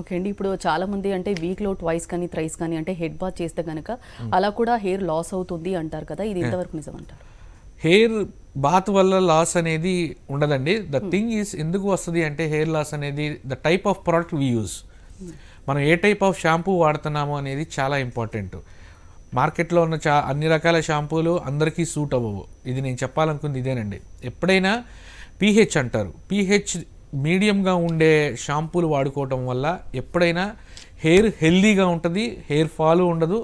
Okay అండి. ఇప్పుడు చాలా మంది అంటే వీక్లో ట్వైస్ కానీ థ్రైస్ కానీ అంటే హెడ్ బాత్ చేస్తే కనుక అలా కూడా హెయిర్ లాస్ అవుతుంది అంటారు కదా. ఇది ఎంతవరకు నిజం అంటారు హెయిర్ బాత్ వల్ల లాస్ అనేది ఉండదండి. ద థింగ్ ఈస్ ఎందుకు వస్తుంది అంటే హెయిర్ లాస్ అనేది the type of product we use మనం ఏ టైప్ ఆఫ్ షాంపూ వాడుతున్నాము అనేది చాలా ఇంపార్టెంట్ మార్కెట్లో ఉన్న చా అన్ని రకాల షాంపూలు అందరికీ సూట్ అవ్వవు. ఇది నేను చెప్పాలనుకుంది ఇదేనండి. ఎప్పుడైనా పీహెచ్ అంటారు. పీహెచ్ మీడియంగా ఉండే షాంపూలు వాడుకోవటం వల్ల ఎప్పుడైనా హెయిర్ హెల్దీగా ఉంటుంది హెయిర్ ఫాల్ ఉండదు.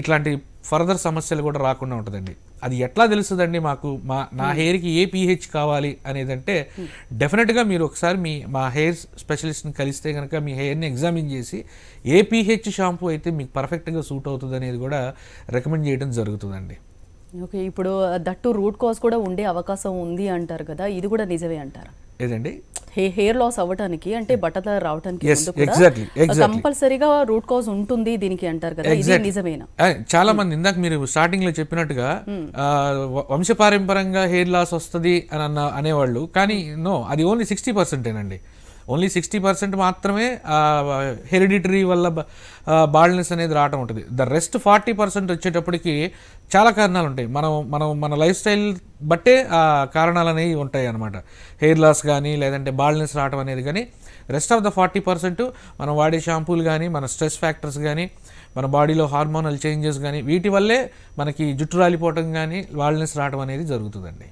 ఇట్లాంటి ఫర్దర్ సమస్యలు కూడా రాకుండా ఉంటుందండి. అది ఎట్లా తెలుస్తుందండి మాకు? మా నా హెయిర్కి ఏ పీహెచ్ కావాలి అనేదంటే డెఫినెట్గా మీరు ఒకసారి మీ మా హెయిర్ స్పెషలిస్ట్ని కలిస్తే కనుక మీ హెయిర్ని ఎగ్జామిన్ చేసి ఏ పీహెచ్ షాంపూ అయితే మీకు పర్ఫెక్ట్గా సూట్ అవుతుంది అనేది కూడా రికమెండ్ చేయడం జరుగుతుందండి. ఓకే ఇప్పుడు దట్టు రూట్ కాజ్ కూడా ఉండే అవకాశం ఉంది అంటారు కదా ఇది కూడా నిజమే అంటారా? ఏదండి? హెయిర్ లాస్ అవ్వటానికి అంటే బట్టతల రావడానికి. కంపల్సరీగా రూట్ కాజ్ ఉంటుంది దీనికి అంటారు కదా. ఇది. నిజమేనా? చాలా మంది ఇందాక మీరు స్టార్టింగ్లో చెప్పినట్టుగా వ- వంశపారంపరంగా హెయిర్ లాస్ వస్తుంది అని అన్న అనేవాళ్ళు. కానీ నో అది ఓన్లీ సిక్స్టీ పర్సెంటేనండి ఓన్లీ సిక్స్టీ పర్సెంట్ మాత్రమే హెరిడిటరీ వల్ల బాల్నెస్ అనేది రావటం ఉంటుంది. ద రెస్ట్ ఫార్టీ పర్సెంట్ వచ్చేటప్పటికి చాలా కారణాలు ఉంటాయి. మనం మనం మన లైఫ్ స్టైల్ బట్టే ఆ కారణాలు అనేవి ఉంటాయి అన్నమాట. హెయిర్ లాస్ కానీ లేదంటే బాల్నెస్ రావటం అనేది కానీ rest of the forty percent మనం వాడే షాంపూలు కానీ మన స్ట్రెస్ ఫ్యాక్టర్స్ కానీ మన బాడీలో హార్మోనల్ చేంజెస్ కానీ వీటి వల్లే మనకి జుట్టు రాలిపోవటం కానీ వాల్నెస్ రావటం అనేది జరుగుతుందండి.